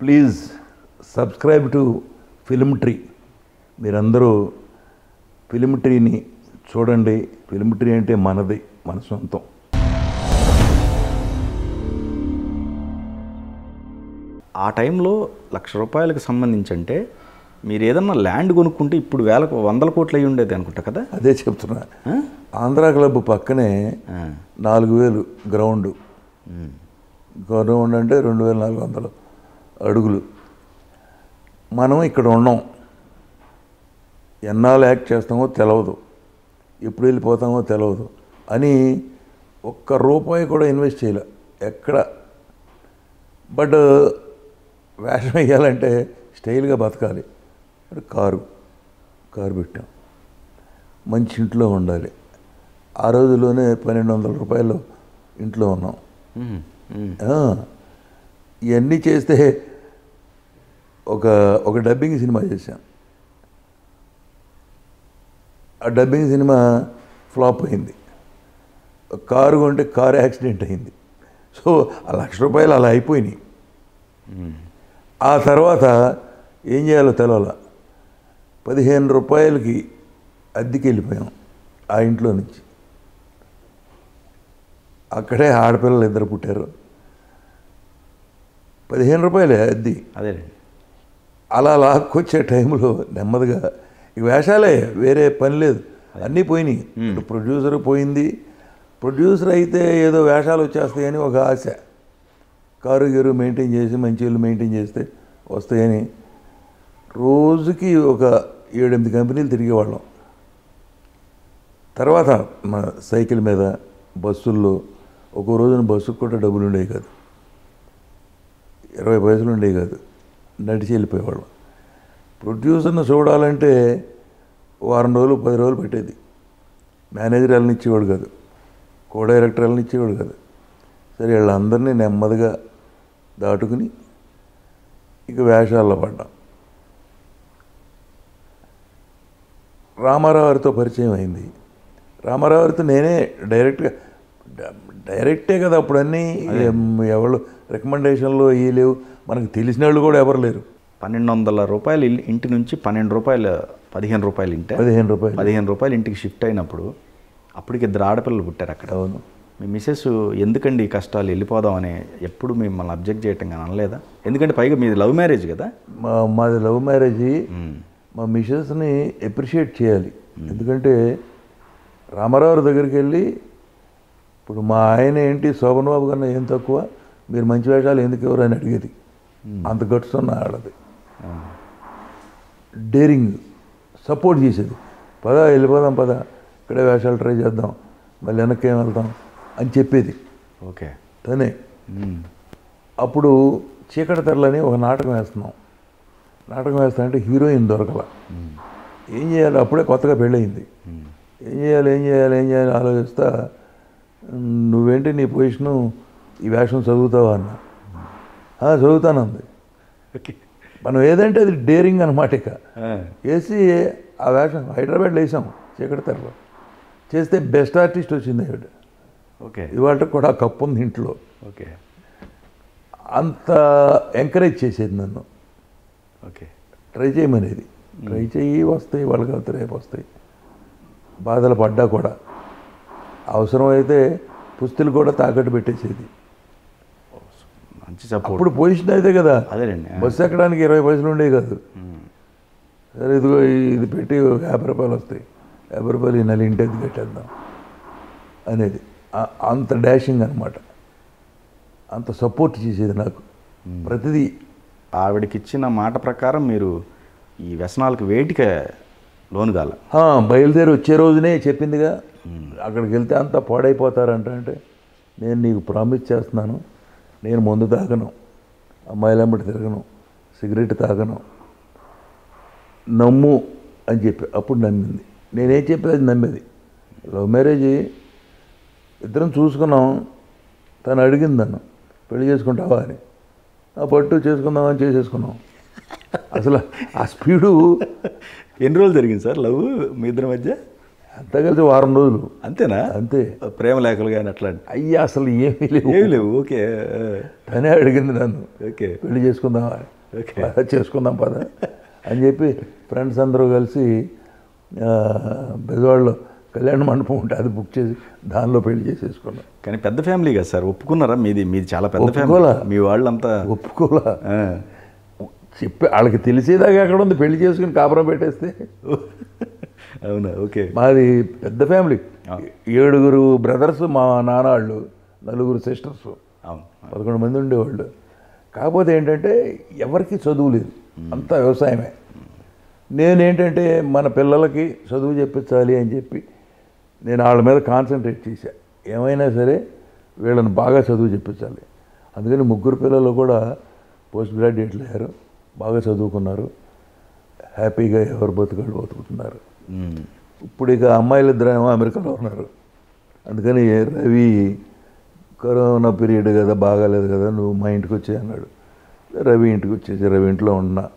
Please subscribe to Film Tree. మీరందరూ film ట్రీని చూడండి. ఫిల్మ్ ట్రీ అంటే మనది మన సొంతం. ఆ టైంలో లక్ష రూపాయలకు సంబంధించి అంటే మీరు ఏదన్నా ల్యాండ్ కొనుక్కుంటే ఇప్పుడు వేలకు వందల కోట్లు అయి ఉండేది అనుకుంటా కదా? అదే చెప్తున్నా? ఆంధ్రా క్లబ్ పక్కనే. నాలుగు వేలు గ్రౌండ్. గ్రౌండ్ అంటే రెండు వేల నాలుగు వందలు. అడుగులు. మనం ఇక్కడ ఉన్నాం ఎన్నాళ్ళు యాక్ట్ చేస్తామో తెలవదు. ఎప్పుడు వెళ్ళిపోతామో తెలవదు. అని ఒక్క రూపాయి కూడా ఇన్వెస్ట్ చేయలే. ఎక్కడ? బట్ వేషం వేయాలంటే స్టైల్గా బతకాలి. కారు. కారు పెట్టాం. మంచి ఇంట్లో ఉండాలి. ఆ రోజుల్లోనే పన్నెండు వందల రూపాయలు ఇంట్లో ఉన్నాం. ఇవన్నీ చేస్తే ఒక ఒక డబ్బింగ్ సినిమా చేశాం. ఆ డబ్బింగ్ సినిమా ఫ్లాప్ అయింది. కారు కొంటే కారు యాక్సిడెంట్ అయింది. సో ఆ లక్ష రూపాయలు అలా అయిపోయినాయి. ఆ తర్వాత ఏం చేయాలో తెలవాల. పదిహేను రూపాయలకి అద్దెకి వెళ్ళిపోయాం ఆ ఇంట్లో నుంచి. అక్కడే ఆడపిల్లలు ఇద్దరు పుట్టారు. పదిహేను రూపాయలే అద్దె. అదేనండి అలా లాక్కొచ్చే టైంలో నెమ్మదిగా ఈ వేషాలే వేరే పని లేదు. అన్నీ పోయినాయి. ఇప్పుడు ప్రొడ్యూసర్ పోయింది. ప్రొడ్యూసర్ అయితే ఏదో వేషాలు వచ్చేస్తాయని ఒక ఆశ. కారు గీరు మెయింటైన్ చేసి మంచి ఇల్లు మెయింటైన్ చేస్తే వస్తాయని రోజుకి ఒక ఏడెనిమిది కంపెనీలు తిరిగేవాళ్ళం. తర్వాత మన సైకిల్ మీద బస్సుల్లో ఒక్కో రోజున బస్సుకు కూడా డబ్బులు ఉండేవి కాదు. ఇరవై పైసలు ఉండేవి కాదు. నడిచి వెళ్ళిపోయేవాళ్ళం. ప్రొడ్యూసర్ను చూడాలంటే వారం రోజులు పది రోజులు పెట్టేది. మేనేజర్ వాళ్ళని ఇచ్చేవాడు కాదు. కో డైరెక్టర్ వాళ్ళని ఇచ్చేవాడు కాదు. సరే వీళ్ళందరినీ నెమ్మదిగా దాటుకుని ఇక వేషాల్లో పడ్డాం. రామారావు గారితో పరిచయం అయింది. రామారావు గారితో నేనే డైరెక్ట్గా డైరెక్టే కదా అప్పుడు అన్నీ ఎవరు రికమెండేషన్లు ఇవి లేవు. మనకు తెలిసిన వాళ్ళు కూడా ఎవరు లేరు. పన్నెండు వందల రూపాయలు ఇంటి నుంచి పన్నెండు రూపాయలు పదిహేను రూపాయలు ఇంటే. పదిహేను రూపాయలు. పదిహేను రూపాయలు ఇంటికి షిఫ్ట్ అయినప్పుడు అప్పటికి ఇద్దరు ఆడపిల్లలు పుట్టారు అక్కడ. అవును. మీ మిస్సెస్ ఎందుకండి ఈ కష్టాలు వెళ్ళిపోదాం అని ఎప్పుడు మిమ్మల్ని అబ్జెక్ట్ చేయటం కానీ అనలేదా? ఎందుకంటే పైగా మీది లవ్ మ్యారేజ్ కదా. మా మాది లవ్ మ్యారేజ్. మా మిషెస్ని అప్రిషియేట్ చేయాలి. ఎందుకంటే రామారావు దగ్గరికి వెళ్ళి ఇప్పుడు మా ఆయన ఏంటి? శోభన్ బాబు కన్నా ఏం తక్కువ? మీరు మంచి వేషాలు ఎందుకు ఎవరు అని అడిగేది అంత గట్స్ ఉన్న ఆడది డేరింగ్ సపోర్ట్ చేసేది. పద వెళ్ళిపోదాం పద. ఇక్కడే వేషాలు ట్రై చేద్దాం. మళ్ళీ వెనక్కి ఏం వెళ్తాం? అని చెప్పేది. ఓకే. తనే. అప్పుడు చీకటి తెరలని ఒక నాటకం వేస్తున్నాం. నాటకం వేస్తా అంటే హీరోయిన్ దొరకల. ఏం చేయాలి? అప్పుడే కొత్తగా పెళ్ళయింది. ఏం చేయాలి? ఏం చేయాలి? ఏం చేయాలి? ఆలోచిస్తా "ఉమ్, నువ్వేంటి నీ పొజిషను ఈ వేషం చదువుతావా అన్న? "ఆ, చదువుతానంది మనం ఏదంటే అది డేరింగ్ అనమాట ఇక. వేసి ఆ వేషం హైదరాబాద్లో వేసాం చీకటి తెరలో. చేస్తే బెస్ట్ ఆర్టిస్ట్ వచ్చింది ఆవిడ. ఓకే. ఇవాళ కూడా కప్పు ఉంది ఇంట్లో. ఓకే. అంత ఎంకరేజ్ చేసేది నన్ను. ఓకే. ట్రై చేయమనేది. ట్రై చెయ్యి వస్తాయి వాళ్ళకి అవుతాయి రేపు వస్తాయి. బాధలు పడ్డా కూడా. అవసరమైతే పుస్తులు కూడా తాకట్టు పెట్టేసేది. మంచి సపోర్ట్ అప్పుడు పొజిషన్ అయితే కదా అదేనండి బస్సు ఎక్కడానికి ఇరవై పైసలు ఉండేవి కాదు. సరే ఇదిగో ఇది పెట్టి యాభై రూపాయలు వస్తాయి. యాభై రూపాయలు ఈ నెల ఇంటి కట్టేద్దాం అనేది. అంత డాషింగ్ అనమాట అంత సపోర్ట్ చేసేది నాకు. ప్రతిదీ. ఆవిడకి ఇచ్చిన మాట ప్రకారం మీరు ఈ వ్యసనాలకు వేటిక లోను కాల. బయలుదేరి వచ్చే రోజునే చెప్పిందిగా. అక్కడికి వెళ్తే అంతా పాడైపోతారంట అంటే నేను నీకు ప్రామిస్ చేస్తున్నాను. నేను మందు తాగను. అమ్మాయిలంబడి తిరగను. సిగరెట్ తాగను. నమ్ము అని చెప్పి అప్పుడు నమ్మింది. నేనేం చెప్పేది అది నమ్మేది. లవ్ మ్యారేజ్ ఇద్దరం చూసుకున్నాం. తను అడిగింది నన్ను. పెళ్ళి చేసుకుంటావా అని. ఆ పట్టు చేసుకుందామని చేసేసుకున్నాం. అసలు ఆ స్పీడు ఎన్ని రోజులు జరిగింది సార్ లవ్ మీ ఇద్దరి మధ్య? అంతా కలిసి వారం రోజులు. అంతేనా? అంతే. ప్రేమ లేఖలు కానీ అట్లాంటి అయ్యా అసలు ఏమీ లేవు. ఏమి లేవు ఓకే. తనే అడిగింది నన్ను. ఓకే. పెళ్ళి చేసుకుందామా ఓకే. చేసుకుందాం పద అని చెప్పి ఫ్రెండ్స్ అందరూ కలిసి బెజవాడలో కళ్యాణ మండపం ఉంటే అది బుక్ చేసి దానిలో పెళ్ళి చేసేసుకున్నాం. కానీ పెద్ద ఫ్యామిలీ కదా సార్ ఒప్పుకున్నారా? మీది మీది చాలా పెద్ద ఫ్యామిలీ. మీ వాళ్ళంతా. ఒప్పుకోలా. చెప్పి వాళ్ళకి తెలిసేదాకా ఎక్కడ ఉంది? పెళ్ళి చేసుకుని కాపురం పెట్టేస్తే. అవునా? ఓకే. మాది పెద్ద ఫ్యామిలీ. ఏడుగురు బ్రదర్స్ మా నాన్నవాళ్ళు నలుగురు సిస్టర్స్. అవును. పదకొండు మంది ఉండేవాళ్ళు. కాకపోతే ఏంటంటే ఎవరికి చదువు లేదు. అంతా వ్యవసాయమే. నేనేంటంటే మన పిల్లలకి చదువు చెప్పించాలి అని చెప్పి నేను వాళ్ళ మీద కాన్సన్ట్రేట్ చేశా. ఏమైనా సరే వీళ్ళని బాగా చదువు చెప్పించాలి. అందుకని ముగ్గురు పిల్లలు కూడా పోస్ట్ గ్రాడ్యుయేట్లు అయ్యారు. బాగా చదువుకున్నారు. హ్యాపీగా ఎవరు బతుకాళ్ళు బతుకుతున్నారు. ఇప్పుడు ఇక అమ్మాయిలు ఇద్దరేమో అమెరికాలో ఉన్నారు. అందుకని రవి కరోనా పీరియడ్ కదా బాగాలేదు కదా నువ్వు మా ఇంటికి వచ్చే అన్నాడు. రవి ఇంటికి వచ్చేసి రవి ఇంట్లో ఉన్నా.